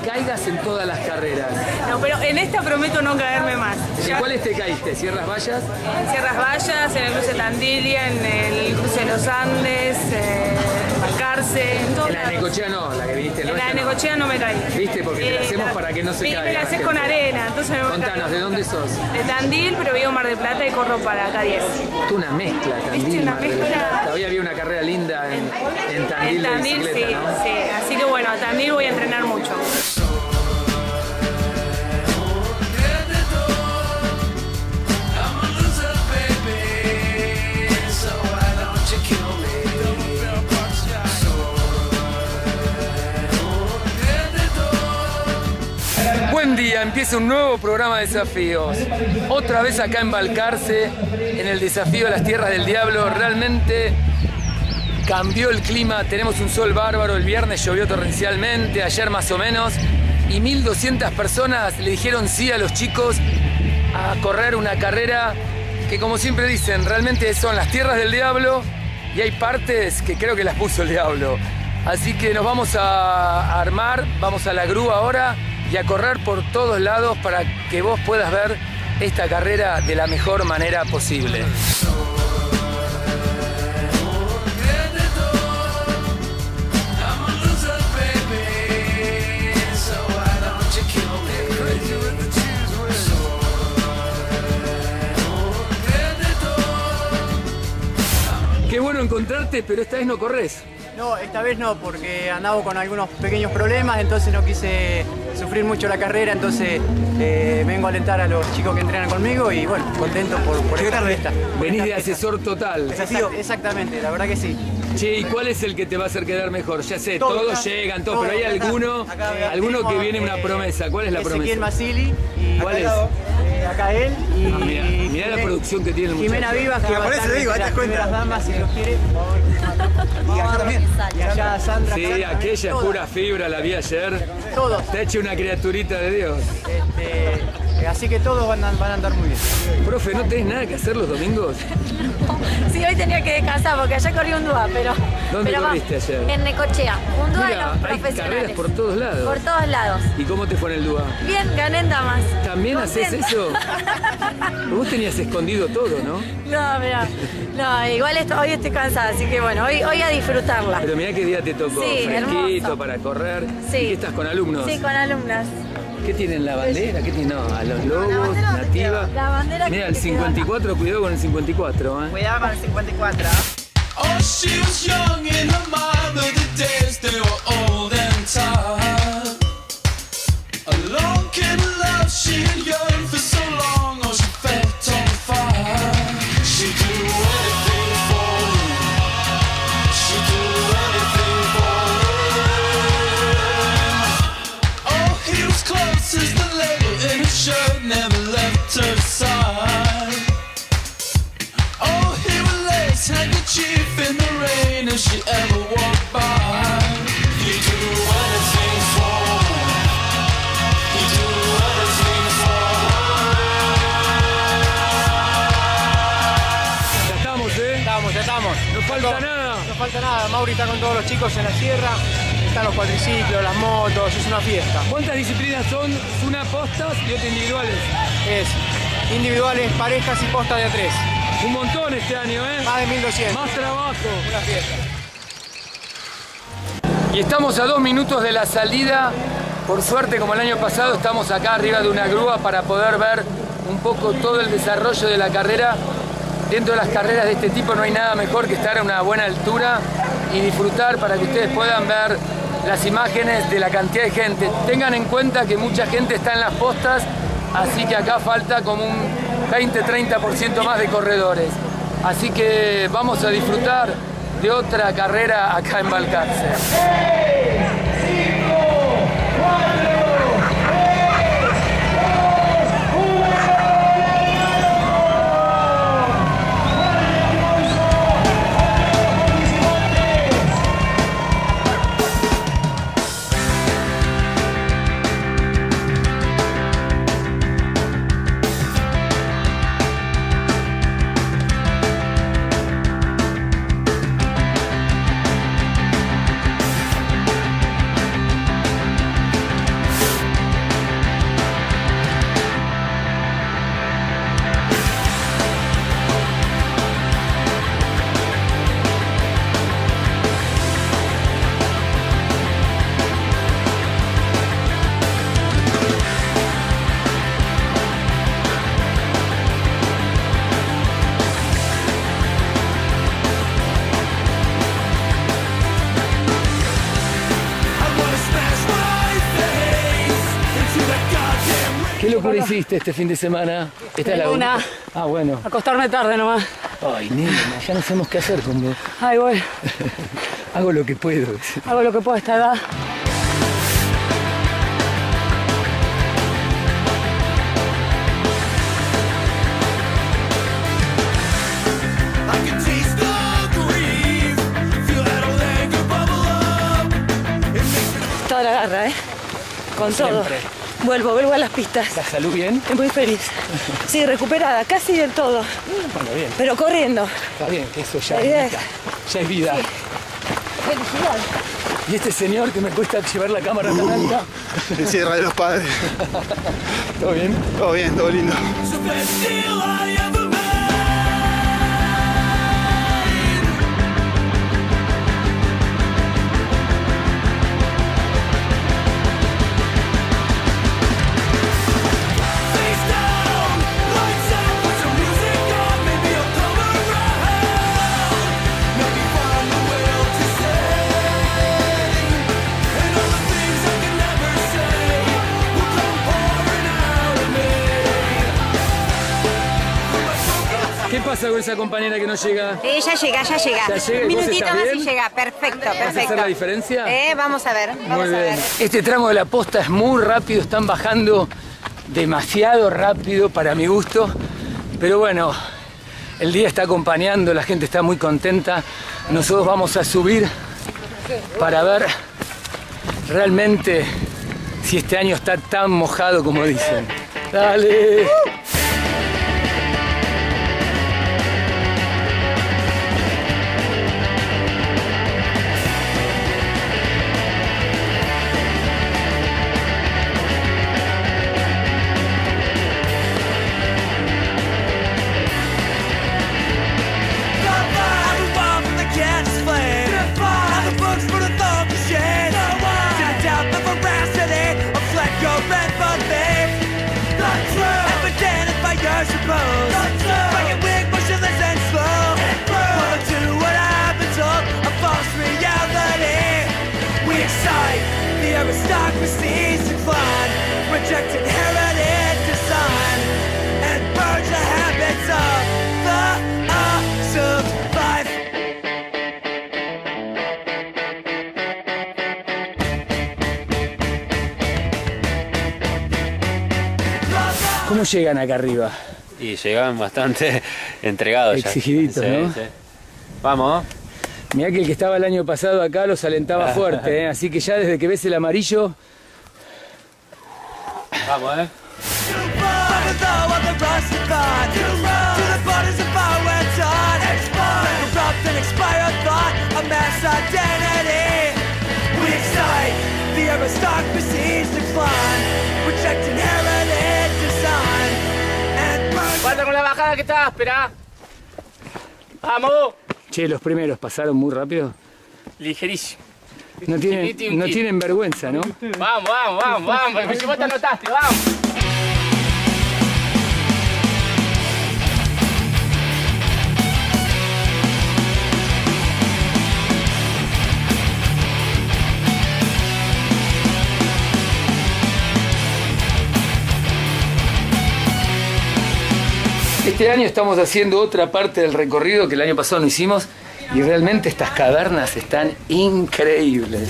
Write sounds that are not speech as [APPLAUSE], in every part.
caigas en todas las carreras. No, pero en esta prometo no caerme más. ¿En cuáles te caíste? ¿Cierras vallas? en Sierras Vallas, en el cruce Tandilia, en el cruce de los Andes, eh, en Balcarce, en todos En la de. Necochea no, la que viniste. En la de nuestra no. Necochea no me caí. ¿Viste? Porque te la hacemos para que no se caiga me la la haces con arena, entonces me Contanos. ¿de dónde sos? De Tandil, pero vivo en Mar del Plata y corro para K10. Tú una mezcla, Tandil, ¿Viste? Una Mar mezcla. Plata. Hoy había una carrera linda en, en Tandil En de Tandil, sí, sí. Así que bueno, a Tandil voy a entrenar mucho. Buen día, empieza un nuevo programa de desafíos. Otra vez acá en Balcarce, en el desafío de las tierras del diablo. Realmente cambió el clima, tenemos un sol bárbaro. El viernes llovió torrencialmente, ayer más o menos. Y 1200 personas le dijeron sí a los chicos a correr una carrera que, como siempre dicen, realmente son las tierras del diablo y hay partes que creo que las puso el diablo. Así que nos vamos a armar, vamos a la grúa ahora y a correr por todos lados para que vos puedas ver esta carrera de la mejor manera posible. Qué bueno encontrarte, pero esta vez no corres. No, esta vez no, porque andaba con algunos pequeños problemas, entonces no quise sufrir mucho la carrera, entonces eh, vengo a alentar a los chicos que entrenan conmigo y bueno, contento por, por esta fiesta. Venís de asesor total. Exact- exactamente, la verdad que sí. Che, ¿y cuál es el que te va a hacer quedar mejor? Ya sé, Todos, todos acá, llegan, todos, pero hay acá. alguno, Acá alguno que viene una eh, promesa. ¿Cuál es la Ezequiel promesa? Masili y ¿Cuál es? Acá él y Ah, mirá, mirá la Jimé- producción que tiene el Jimena muchacho. Vivas que va por a eso estar digo, las te das cuenta. primeras damas si los quiere. Y acá también. Y allá Sandra. Sí, Sandra, aquella es pura fibra, la vi ayer. Todos. Está hecha una criaturita de Dios. Este, así que todos van a, van a andar muy bien. Profe, ¿no tenés nada que hacer los domingos? [LAUGHS] Sí, hoy tenía que descansar porque ayer corrí un dúa, pero. ¿Dónde pero corriste ayer? En Necochea. Un dúa de los hay carreras por todos lados. Por todos lados. ¿Y cómo te fue en el DUA? Bien, gané en damas. ¿También haces eso? [LAUGHS] Vos tenías escondido todo, ¿no? No, mira. No, igual esto- hoy estoy cansada, así que bueno, hoy, hoy a disfrutarla. Pero mirá qué día te tocó. Sí, Fresquito hermoso. para correr. Sí. ¿Y estás con alumnos? Sí, con alumnas. ¿Qué tienen la bandera? ¿Qué tienen? No, a los lobos, nativa. La bandera que Mira, el te quedó 54, cuidado con el 54, ¿eh? Cuidado con el 54. Oh, Mauri está con todos los chicos en la sierra. Están los cuadriciclos, las motos, es una fiesta. ¿Cuántas disciplinas son? Una postas y otra individuales. Es individuales, parejas y posta de a tres. Un montón este año, ¿eh? Más de 1200. Más trabajo. Una fiesta. Y estamos a dos minutos de la salida. Por suerte, como el año pasado, estamos acá arriba de una grúa para poder ver un poco todo el desarrollo de la carrera. Dentro de las carreras de este tipo no hay nada mejor que estar a una buena altura y disfrutar para que ustedes puedan ver las imágenes de la cantidad de gente. Tengan en cuenta que mucha gente está en las postas, así que acá falta como un 20-30% más de corredores. Así que vamos a disfrutar de otra carrera acá en Balcarce. ¿Qué hiciste este fin de semana? ¿Esta es la única? Ah, bueno. Acostarme tarde nomás. Ay, nena, ya no sabemos qué hacer con vos. Ay, voy. [LAUGHS] Hago lo que puedo. Hago lo que puedo a esta edad. Toda la garra, ¿eh? Con todo. Vuelvo, vuelvo a las pistas. ¿La salud bien? Estoy muy feliz. Sí, recuperada, casi del todo. Bueno, bien. Pero corriendo. Está bien, que eso ya es vida. Ya es vida. Felicidad. Y este señor que me cuesta llevar la cámara tan alta. En Sierra de los Padres. [LAUGHS] ¿Todo bien? Todo bien, todo lindo. Pasa con esa compañera que no llega? Eh, ya llega, ya llega. Ya llega, ¿y Un minutito más bien? y llega. Perfecto, ¿Vas a perfecto. hacer la diferencia? Eh, vamos a ver, vamos Muy a ver. Este tramo de la posta es muy rápido, están bajando demasiado rápido para mi gusto. Pero bueno, el día está acompañando, la gente está muy contenta. Nosotros vamos a subir para ver realmente si este año está tan mojado como dicen. Dale. ¿Cómo llegan acá arriba? Y llegaban bastante [LAUGHS] entregados ya. Exigiditos, Sí, ¿no? sí. Vamos. Mirá que el que estaba el año pasado acá los alentaba [LAUGHS] fuerte, ¿eh? así que ya desde que ves el amarillo, Vamos, eh. From the of the rusted la bajada que estaba, espera. Vamos. che, los primeros pasaron muy rápido. Ligerísimo. No tienen, no tienen vergüenza, ¿no? Vamos, vamos, vamos, vamos. Te anotaste, vamos. Este año estamos haciendo otra parte del recorrido que el año pasado no hicimos y realmente estas cavernas están increíbles.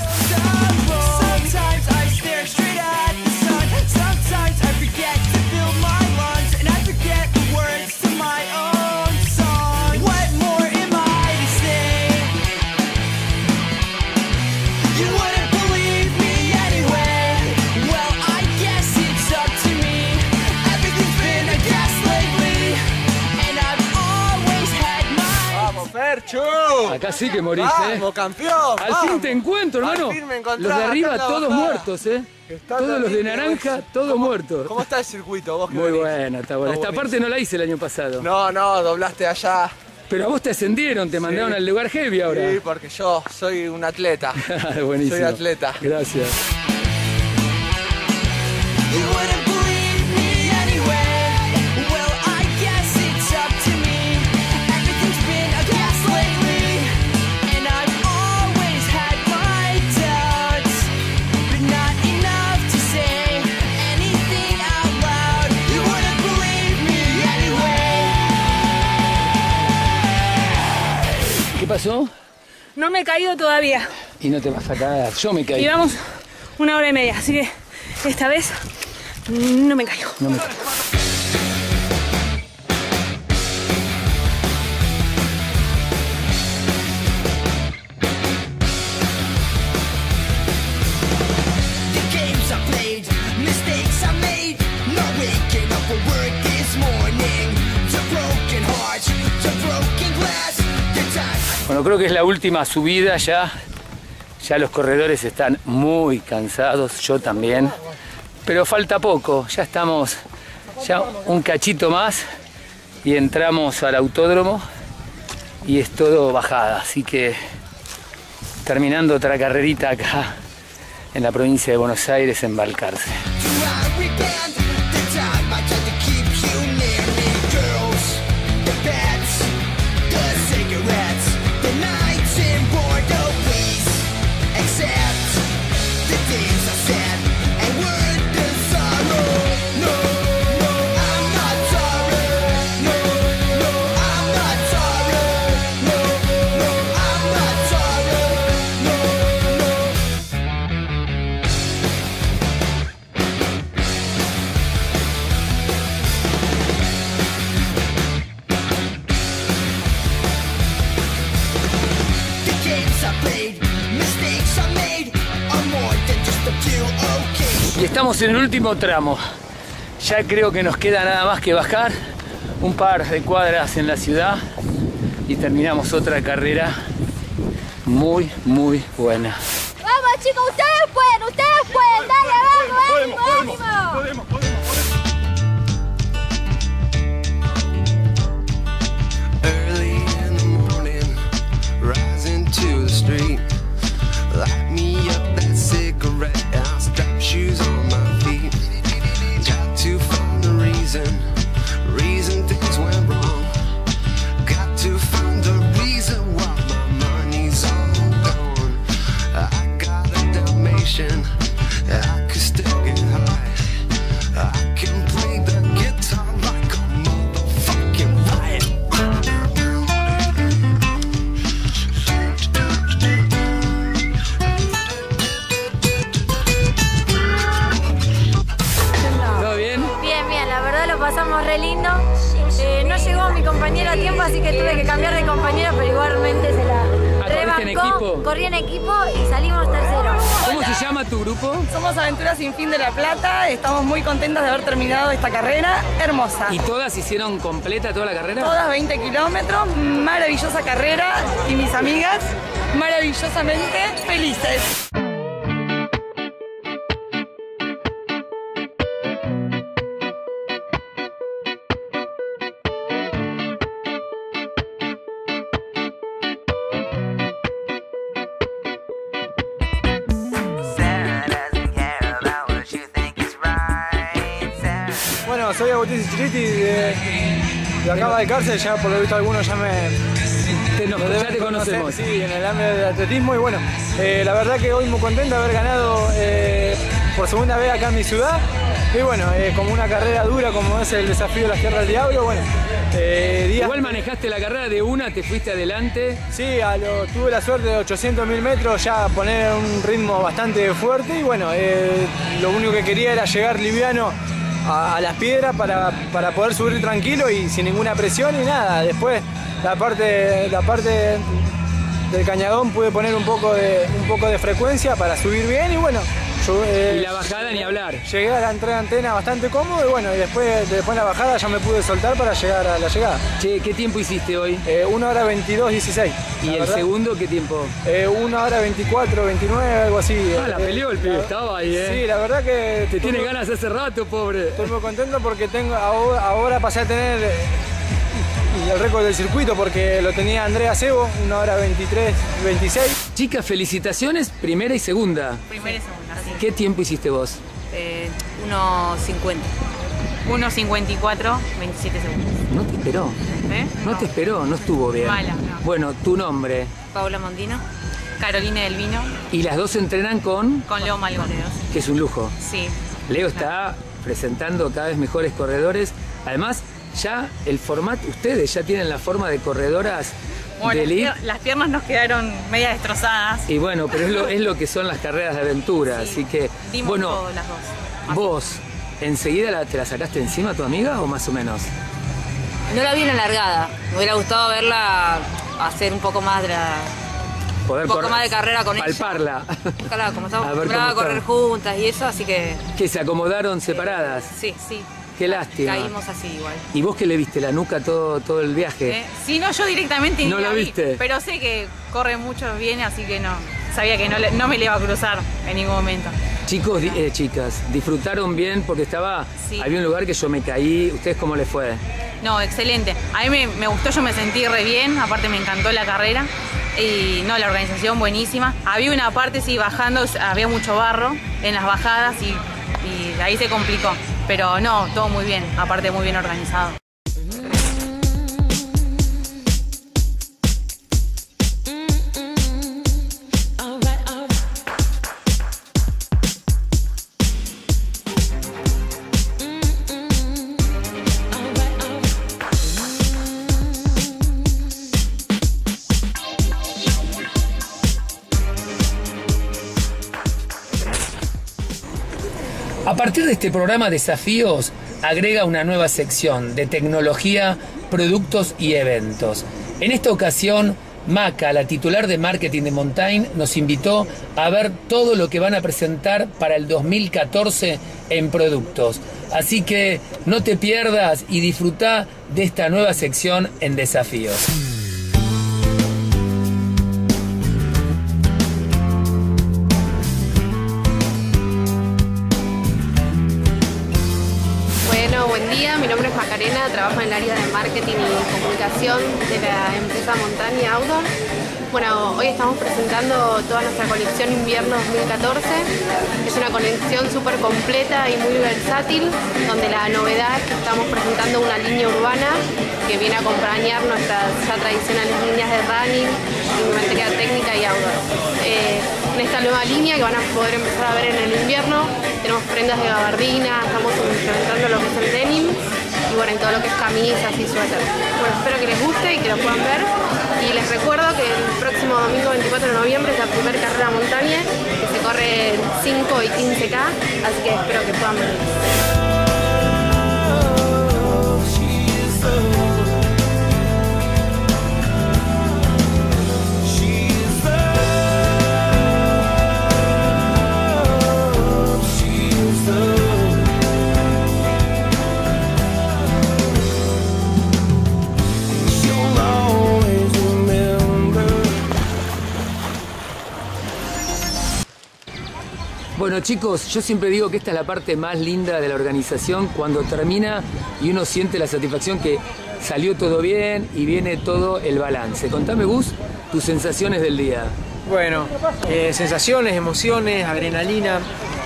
Sí que morís, ¿eh? Vamos, campeón. Al vamos. fin te encuentro, Al hermano. fin me encontrás, Los de arriba todos bajada. muertos, ¿eh? Está Todos los de naranja, todos ¿Cómo- muertos. ¿Cómo está el circuito vos que Muy venís? buena, está buena. Esta parte no la hice el año pasado. No, no, doblaste allá. Pero a vos te ascendieron, te mandaron al lugar heavy ahora. Sí, porque yo soy un atleta. [LAUGHS] Buenísimo. Soy atleta. Gracias. No me he caído todavía. Y no te vas a caer. Yo me caí. Llevamos una hora y media, así que esta vez no me caigo. No me caigo. Creo que es la última subida ya. Ya los corredores están muy cansados, yo también. Pero falta poco, ya estamos ya un cachito más y entramos al autódromo y es todo bajada. Así que terminando otra carrerita acá en la provincia de Buenos Aires, en estamos en el último tramo. Ya creo que nos queda nada más que bajar un par de cuadras en la ciudad y terminamos otra carrera muy, muy buena. Vamos chicos, ustedes pueden, ustedes pueden, dale, vamos, ánimo. Re lindo. Eh, no llegó mi compañero a tiempo, así que tuve que cambiar de compañero, pero igualmente se la Ah, ¿corriste en rebancó. equipo? Corrí en equipo y salimos tercero. ¿Cómo se llama tu grupo? Somos Aventuras Sin Fin de La Plata, estamos muy contentas de haber terminado esta carrera hermosa. ¿Y todas hicieron completa toda la carrera? Todas 20 kilómetros, maravillosa carrera y mis amigas maravillosamente felices. Bueno, soy Agustín Cichiriti de, de acá de cárcel, ya por lo visto algunos ya me... Te- nos- ya te conocer, conocemos. Sí, en el ámbito del atletismo y bueno, eh, la verdad que hoy muy contento de haber ganado eh, por segunda vez acá en mi ciudad y bueno, eh, como una carrera dura como es el desafío de la Tierra del Diablo, bueno, eh, días- Igual manejaste la carrera de una, te fuiste adelante. Sí, a lo- tuve la suerte de 800 mil metros ya poner un ritmo bastante fuerte y bueno, eh, lo único que quería era llegar liviano a, las piedras para, para poder subir tranquilo y sin ninguna presión y nada. Después la parte, la parte del cañadón pude poner un poco de, un poco de frecuencia para subir bien y bueno. Yo, eh, Y la bajada ni hablar. Llegué a la entrada de antena bastante cómodo y bueno, y después, después de la bajada ya me pude soltar para llegar a la llegada. Che, ¿qué tiempo hiciste hoy? Eh, 1 hora 22, 16. ¿Y el verdad. segundo qué tiempo? Eh, 1 hora 24, 29, algo así. Ah, la Eh, peleó el pibe, la- estaba ahí, ¿eh? Sí, la verdad que... Te tiene ganas hace rato, pobre. Estoy muy contento porque tengo ahora, ahora pasé a tener eh, el récord del circuito porque lo tenía Andrea Sebo, 1 hora 23, 26. Chicas, felicitaciones, primera y segunda. Primera y segunda, sí. ¿Qué tiempo hiciste vos? Eh, 1.50. 1.54, 27 segundos. No te esperó. ¿Eh? No te esperó, no estuvo bien. Mala, no. Bueno, tu nombre. Paula Mondino, Carolina del Vino, Y las dos entrenan con, con Leo Malgoneros. que es un lujo. Sí. Leo está presentando cada vez mejores corredores. Además, ya el formato, ustedes ya tienen la forma de corredoras Bueno, de las, elite. pier- las piernas nos quedaron media destrozadas. Y bueno, pero es lo, es lo que son las carreras de aventura, así que Dimos bueno, todo las dos. vos enseguida la- te la sacaste encima a tu amiga o más o menos. No la vi en la largada. Me hubiera gustado verla hacer un poco más de la. Poder Un poco correr- más de carrera con ella. palparla. Claro, como [LAUGHS] estamos A ver acostumbrados a correr juntas y eso, así que que se acomodaron separadas. sí, sí. Qué lástima. Caímos así igual. ¿Y vos que le viste la nuca todo, todo el viaje? ¿Eh? Sí, no, yo directamente ¿No la vi, viste? Pero sé que corre mucho bien, así que no. Sabía que no, le- no me le iba a cruzar en ningún momento. Chicos, eh, chicas, disfrutaron bien porque estaba, Sí. había un lugar que yo me caí. ¿Ustedes cómo les fue? No, excelente. A mí me, me gustó, yo me sentí re bien, aparte me encantó la carrera. Y no, la organización buenísima. Había una parte, sí, bajando, había mucho barro en las bajadas y, y ahí se complicó. Pero no, todo muy bien, aparte muy bien organizado. Partir de este programa Desafíos, agrega una nueva sección de tecnología, productos y eventos. En esta ocasión, Maca, la titular de marketing de Montaigne, nos invitó a ver todo lo que van a presentar para el 2014 en productos. Así que no te pierdas y disfruta de esta nueva sección en Desafíos. Trabajo en el área de marketing y comunicación de la empresa Montaña Outdoor. Bueno, hoy estamos presentando toda nuestra colección invierno 2014. Es una colección súper completa y muy versátil, donde la novedad es que estamos presentando una línea urbana que viene a acompañar nuestras ya tradicionales líneas de running, indumentaria técnica y outdoor. Eh, en esta nueva línea que van a poder empezar a ver en el invierno, tenemos prendas de gabardina, estamos implementando lo que es el denim bueno, y todo lo que es camisas y suéter. Bueno, espero que les guste y que lo puedan ver. Y les recuerdo que el próximo domingo 24 de noviembre es la primera carrera montaña que se corre en 5 y 15K, así que espero que puedan venir. Chicos, yo siempre digo que esta es la parte más linda de la organización cuando termina y uno siente la satisfacción que salió todo bien y viene todo el balance. Contame Gus tus sensaciones del día. Bueno, eh, sensaciones, emociones, adrenalina,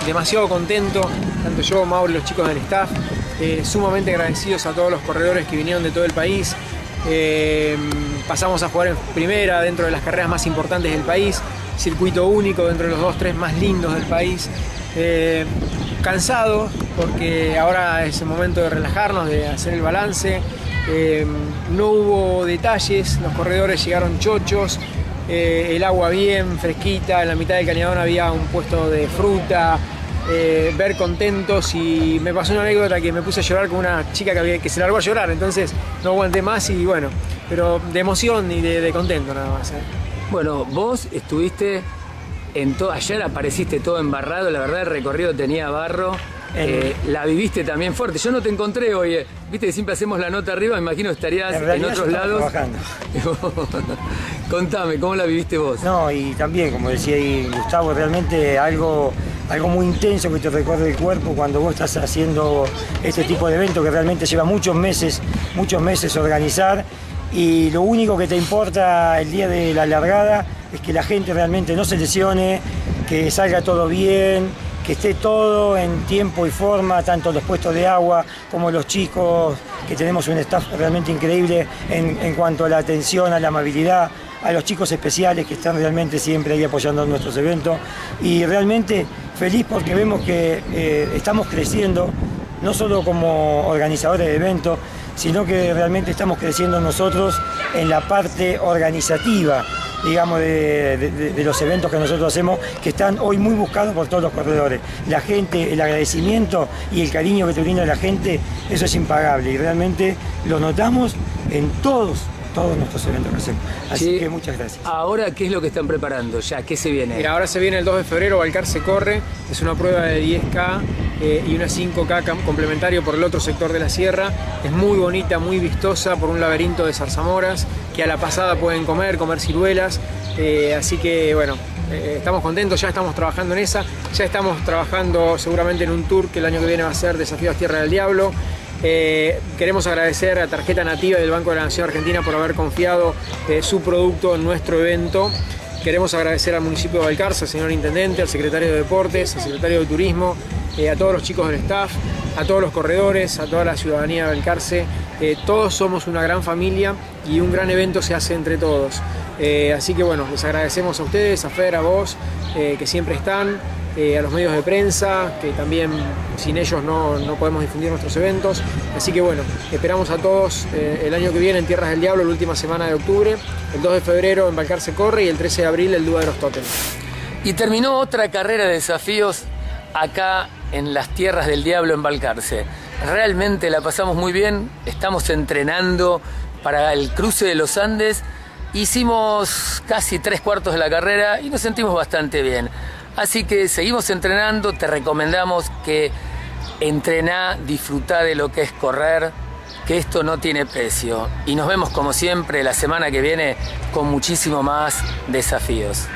demasiado contento, tanto yo, Mauro y los chicos del staff, eh, sumamente agradecidos a todos los corredores que vinieron de todo el país. Eh, pasamos a jugar en primera dentro de las carreras más importantes del país, circuito único dentro de los dos, tres más lindos del país. Eh, cansado porque ahora es el momento de relajarnos, de hacer el balance. Eh, no hubo detalles, los corredores llegaron chochos, eh, el agua bien fresquita, en la mitad del cañadón había un puesto de fruta, eh, ver contentos y me pasó una anécdota que me puse a llorar con una chica que, que se largó a llorar, entonces no aguanté más y bueno, pero de emoción y de, de contento nada más. Bueno, vos estuviste en todo, ayer apareciste todo embarrado, la verdad el recorrido tenía barro. Eh, la viviste también fuerte. Yo no te encontré hoy. eh. Viste que siempre hacemos la nota arriba, me imagino estarías En otros lados. trabajando. [LAUGHS] Contame, ¿cómo la viviste vos? No, y también, como decía ahí Gustavo, realmente algo, algo muy intenso que te recorre el cuerpo cuando vos estás haciendo este tipo de evento que realmente lleva muchos meses, muchos meses organizar y lo único que te importa el día de la largada es que la gente realmente no se lesione, que salga todo bien, que esté todo en tiempo y forma, tanto los puestos de agua como los chicos, que tenemos un staff realmente increíble en, cuanto a la atención, a la amabilidad, a los chicos especiales que están realmente siempre ahí apoyando nuestros eventos. Y realmente feliz porque vemos que eh, estamos creciendo, no solo como organizadores de eventos, sino que realmente estamos creciendo nosotros en la parte organizativa digamos, de, de- de los eventos que nosotros hacemos, que están hoy muy buscados por todos los corredores. La gente, el agradecimiento y el cariño que te brinda la gente, eso es impagable y realmente lo notamos en todos, todos nuestros eventos que hacemos. Así Sí. que muchas gracias. Ahora, ¿qué es lo que están preparando ya? ¿Qué se viene? Mira, ahora se viene el 2 de febrero, Balcar se corre, es una prueba de 10K eh, y una 5K cam- complementario por el otro sector de la sierra. Es muy bonita, muy vistosa por un laberinto de zarzamoras que a la pasada pueden comer, comer ciruelas. eh, así que bueno, eh, estamos contentos, ya estamos trabajando en esa, ya estamos trabajando seguramente en un tour que el año que viene va a ser Desafíos Tierra del Diablo. Queremos agradecer a Tarjeta Nativa del Banco de la Nación Argentina por haber confiado su producto en nuestro evento. Queremos agradecer al municipio de Balcarce, al señor Intendente, al secretario de Deportes, al secretario de Turismo, eh, a todos los chicos del staff, a todos los corredores, a toda la ciudadanía de Balcarce. Eh, todos somos una gran familia y un gran evento se hace entre todos. Eh, así que bueno, les agradecemos a ustedes, a Fer, a vos, eh, que siempre están, a los medios de prensa, que también sin ellos no, no podemos difundir nuestros eventos. Así que bueno, esperamos a todos el año que viene en Tierras del Diablo, la última semana de octubre, el 2 de febrero en Balcarce Corre y el 13 de abril el Dúa de los Tótems. Y terminó otra carrera de desafíos acá en las tierras del diablo en Balcarce. Realmente la pasamos muy bien, estamos entrenando para el cruce de los Andes. Hicimos casi tres cuartos de la carrera y nos sentimos bastante bien. Así que seguimos entrenando, te recomendamos que entrená, disfrutá de lo que es correr, que esto no tiene precio. Y nos vemos como siempre la semana que viene con muchísimo más desafíos.